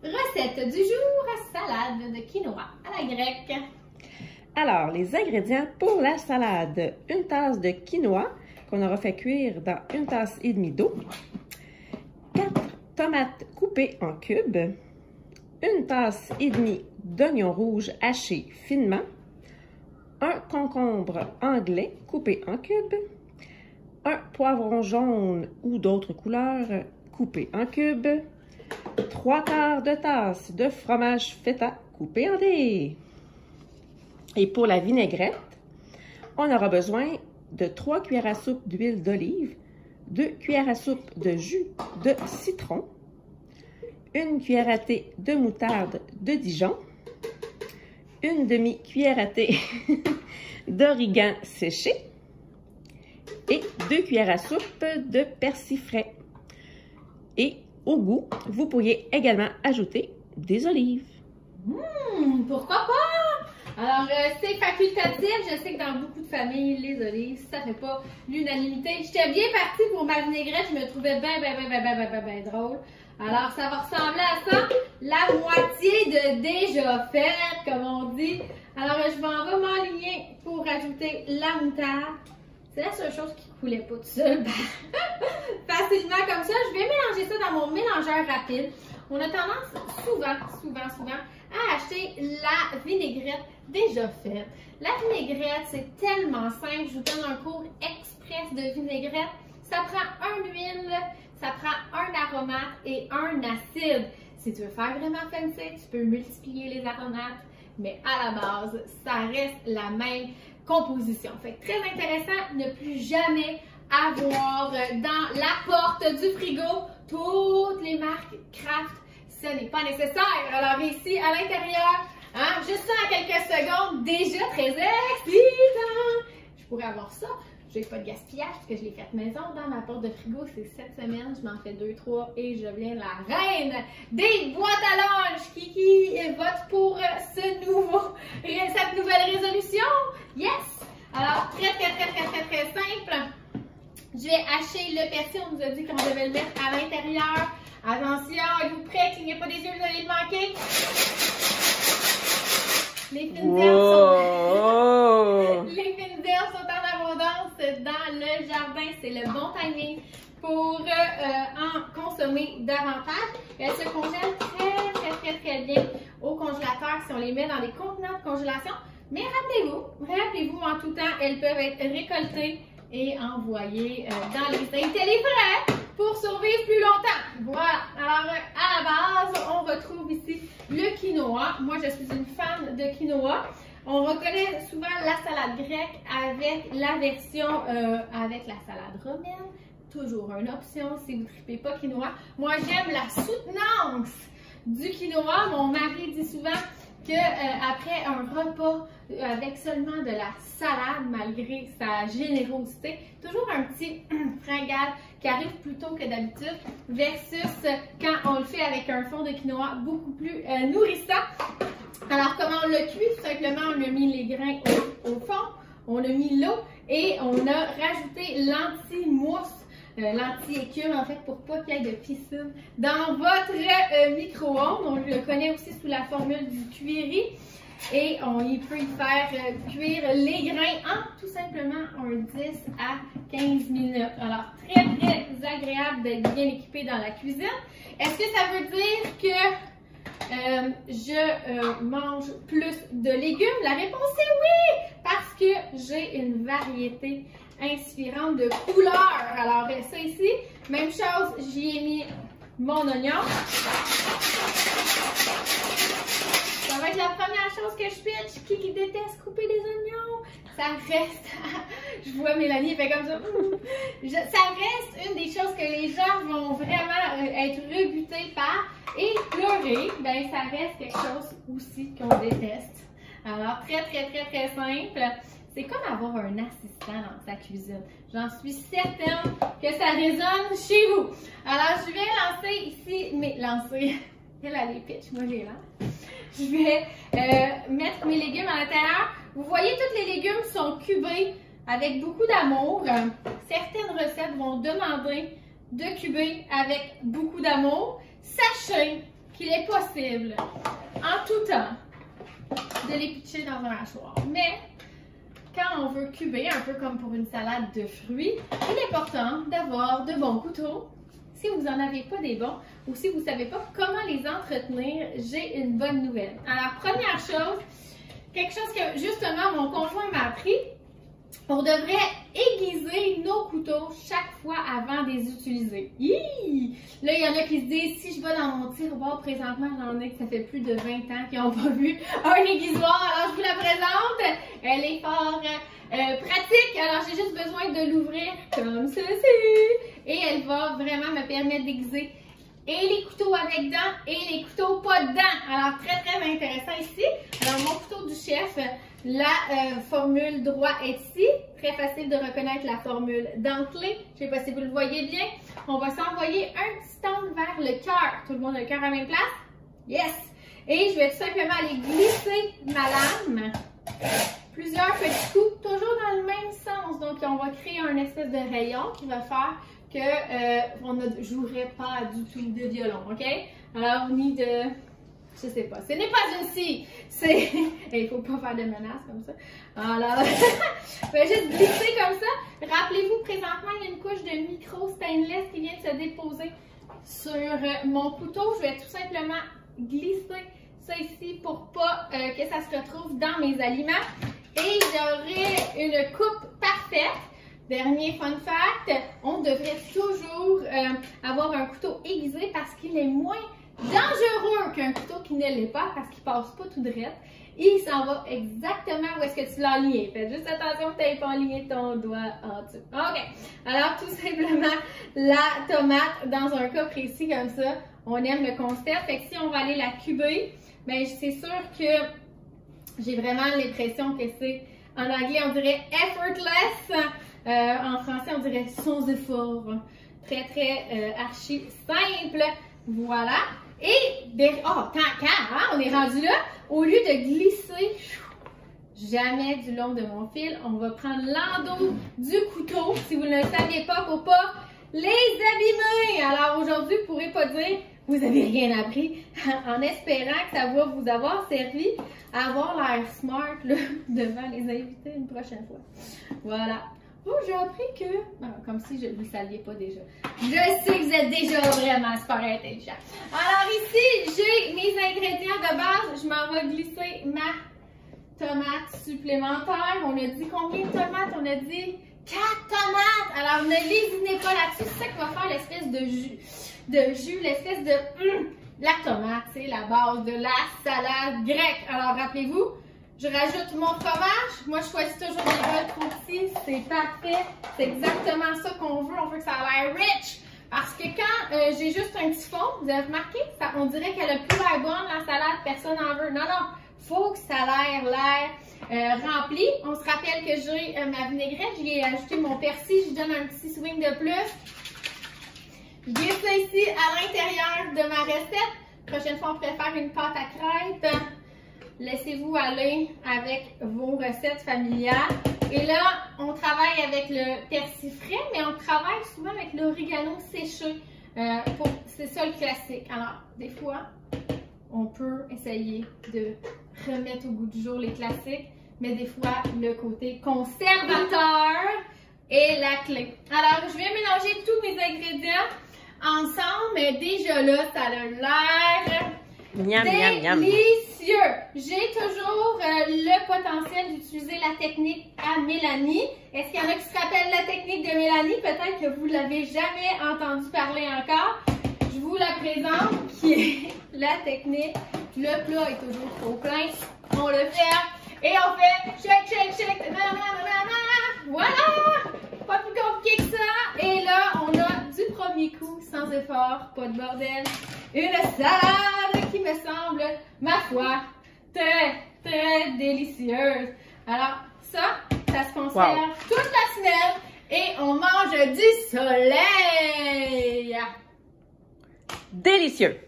Recette du jour, salade de quinoa à la grecque. Alors, les ingrédients pour la salade. Une tasse de quinoa qu'on aura fait cuire dans une tasse et demie d'eau. Quatre tomates coupées en cubes. Une tasse et demie d'oignons rouges hachés finement. Un concombre anglais coupé en cubes. Un poivron jaune ou d'autres couleurs coupé en cubes 3 quarts de tasse de fromage feta coupé en dés. Et pour la vinaigrette, on aura besoin de 3 cuillères à soupe d'huile d'olive, 2 cuillères à soupe de jus de citron, une cuillère à thé de moutarde de Dijon, une demi-cuillère à thé d'origan séché et 2 cuillères à soupe de persil frais. Et au goût, vous pourriez également ajouter des olives. Hum, pourquoi pas? Alors, c'est facultatif. Je sais que dans beaucoup de familles, les olives, ça fait pas l'unanimité. J'étais bien partie pour ma vinaigrette. Je me trouvais bien, bien, bien, bien, bien, bien, drôle. Alors, ça va ressembler à ça. La moitié de déjà faite, comme on dit. Alors, je m'en vais m'aligner pour ajouter la moutarde. C'est la seule chose qui coulait pas tout seul. Facilement comme ça. Je vais mélanger ça dans mon mélangeur rapide. On a tendance souvent, souvent, souvent à acheter la vinaigrette déjà faite. La vinaigrette, c'est tellement simple. Je vous donne un cours express de vinaigrette. Ça prend un huile, ça prend un aromate et un acide. Si tu veux faire vraiment fancy, tu peux multiplier les aromates, mais à la base, ça reste la même composition. Fait très intéressant, ne plus jamais avoir dans la porte du frigo toutes les marques Kraft. Ce n'est pas nécessaire. Alors ici, à l'intérieur, hein, juste ça en quelques secondes, déjà très excitant. Pourrais avoir ça. J'ai pas de gaspillage parce que je l'ai fait maison dans ma porte de frigo. C'est cette semaine, je m'en fais deux, trois et je viens la reine des boîtes à lunch. Kiki vote pour ce nouveau, cette nouvelle résolution. Yes! Alors, très, très, très, très, très, très simple. Je vais hacher le persil. On nous a dit qu'on devait le mettre à l'intérieur. Attention, êtes-vous prêts? Clignez pas des yeux, vous allez le manquer. Les fines herbes sont... Les fines herbes sont en abondance dans le jardin. C'est le bon timing pour euh, en consommer davantage. Elles se congèlent très, très, très, très bien au congélateur si on les met dans des contenants de congélation. Mais rappelez-vous, rappelez-vous, en tout temps, elles peuvent être récoltées et envoyées euh, dans les les frais pour survivre plus longtemps. Voilà. Alors, euh, à la base, on retrouve ici le quinoa. Moi, je suis une fan de quinoa. On reconnaît souvent la salade grecque avec la version euh, avec la salade romaine. Toujours une option si vous ne tripez pas quinoa. Moi, j'aime la soutenance du quinoa. Mon mari dit souvent euh, un repas euh, avec seulement de la salade, malgré sa générosité, toujours un petit fringale qui arrive plus tôt que d'habitude, versus quand on le fait avec un fond de quinoa beaucoup plus euh, nourrissant. Alors, comment on le cuit? Simplement, on a mis les grains au, fond, on a mis l'eau et on a rajouté l'anti-mousse euh, l'anti-écume, en fait, pour pas qu'il y ait de piscine dans votre euh, micro-ondes. On le connaît aussi sous la formule du cuiri. Et on y peut y faire euh, cuire les grains en tout simplement un 10 à 15 minutes. Alors, très, très agréable d'être bien équipé dans la cuisine. Est-ce que ça veut dire que je mange plus de légumes? La réponse est oui, parce que j'ai une variété inspirante de couleurs. Alors, ça ici, même chose, j'y ai mis mon oignon. Ça va être la première chose que je pitch. Qui, qui déteste couper des oignons? Ça reste, je vois Mélanie fait comme ça. ça reste une des choses que les gens vont vraiment euh, être rebutés par. Et pleurer, ben ça reste quelque chose aussi qu'on déteste. Alors, très, très, très, très simple. C'est comme avoir un assistant dans sa cuisine. J'en suis certaine que ça résonne chez vous. Alors, je vais lancer ici, mais lancer, elle a les pitch, moi j'ai là. Je vais euh, mettre mes légumes à l'intérieur. Vous voyez, tous les légumes sont cubés avec beaucoup d'amour. Certaines recettes vont demander de cuber avec beaucoup d'amour. Sachez qu'il est possible, en tout temps, de les pitcher dans un hachoir. Mais quand on veut cuber, un peu comme pour une salade de fruits, il est important d'avoir de bons couteaux. Si vous n'en avez pas des bons ou si vous ne savez pas comment les entretenir, j'ai une bonne nouvelle. Alors, première chose, quelque chose que justement mon conjoint m'a appris, on devrait aiguiser nos couteaux chaque fois avant de les utiliser. Là, il y en a qui se disent, si je vais dans mon tiroir présentement, j'en ai que ça fait plus de 20 ans qu'ils n'ont pas vu un aiguisoir. Alors, je vous la présente. Elle est fort euh, pratique. Alors, j'ai juste besoin de l'ouvrir comme ceci. Et elle va vraiment me permettre d'aiguiser et les couteaux avec dents et les couteaux pas dents. Alors, très, très intéressant ici. Alors, mon couteau du chef, la euh, formule droit est ici. Très facile de reconnaître la formule dentelée. Je ne sais pas si vous le voyez bien. On va s'envoyer un petit angle vers le cœur. Tout le monde a le cœur à la même place? Yes! Et je vais tout simplement aller glisser ma lame. Plusieurs petits coups, toujours dans le même sens. Donc, on va créer un espèce de rayon qui va faire que euh, on ne jouerait pas du tout de violon, ok? Alors, ni de... Je sais pas. Ce n'est pas une scie. C'est... Il faut pas faire de menaces comme ça. Alors, je juste glisser comme ça. Rappelez-vous, présentement, il y a une couche de micro stainless qui vient de se déposer sur mon couteau. Je vais tout simplement glisser ça ici pour pas euh, que ça se retrouve dans mes aliments. Et j'aurai une coupe parfaite. Dernier fun fact, on devrait toujours euh, avoir un couteau aiguisé parce qu'il est moins dangereux qu'un couteau qui ne l'est pas parce qu'il passe pas tout droit. Il s'en va exactement où est-ce que tu l'as aligné. Fais juste attention que tu n'aies pas aligné ton doigt en dessous. OK. Alors, tout simplement, la tomate, dans un cas précis comme ça, on aime le concept. Fait que si on va aller la cuber, ben c'est sûr que j'ai vraiment l'impression que c'est, en anglais, on dirait effortless. Euh, en français, on dirait sans effort. Très, très euh, archi simple. Voilà. Et, oh, tant hein, on est rendu là. Au lieu de glisser jamais du long de mon fil, on va prendre l'endos du couteau, si vous ne le saviez pas, pour pas les abîmer. Alors aujourd'hui, vous pourrez pas dire vous avez rien appris, en espérant que ça va vous avoir servi à avoir l'air smart devant les invités une prochaine fois. Voilà. Oh, j'ai appris que... Ah, comme si je ne vous saviez pas déjà. Je sais que vous êtes déjà vraiment super intelligent. Alors ici, j'ai mes ingrédients de base. Je m'en vais glisser ma tomate supplémentaire. On a dit combien de tomates? On a dit 4 tomates! Alors ne lésinez pas là-dessus. C'est ça qui va faire l'espèce de jus, de jus l'espèce de... Hum, la tomate, c'est la base de la salade grecque. Alors rappelez-vous, je rajoute mon fromage. Moi, je choisis toujours des petits. C'est parfait. C'est exactement ça qu'on veut. On veut que ça a l'air rich. Parce que quand euh, j'ai juste un petit fond, vous avez remarqué, ça, on dirait qu'elle a plus l'air bonne, la salade, personne n'en veut. Non, non, faut que ça a l'air l'air euh, rempli. On se rappelle que j'ai euh, ma vinaigrette, j'y ai ajouté mon persil, je donne un petit swing de plus. Glisse ça ici à l'intérieur de ma recette. Prochaine fois, on pourrait faire une pâte à crête. Laissez-vous aller avec vos recettes familiales. Et là, on travaille avec le persil frais, mais on travaille souvent avec l'origano séché. Euh, c'est ça le classique. Alors, des fois, on peut essayer de remettre au goût du jour les classiques, mais des fois, le côté conservateur est la clé. Alors, je vais mélanger tous mes ingrédients ensemble, mais déjà là, ça a l'air délicieux. J'ai toujours euh, le potentiel d'utiliser la technique à Mélanie. Est-ce qu'il y en a qui se rappellent la technique de Mélanie? Peut-être que vous ne l'avez jamais entendu parler encore. Je vous la présente, qui est la technique. Le plat est toujours trop plein. On le ferme et on fait shake, shake, shake. Voilà! Pas plus compliqué que ça. Et là, on a du premier coup, sans effort, pas de bordel, une salade qui me semble, ma foi, très, très délicieuse. Alors, ça, ça se conserve toute la semaine et on mange du soleil. Délicieux.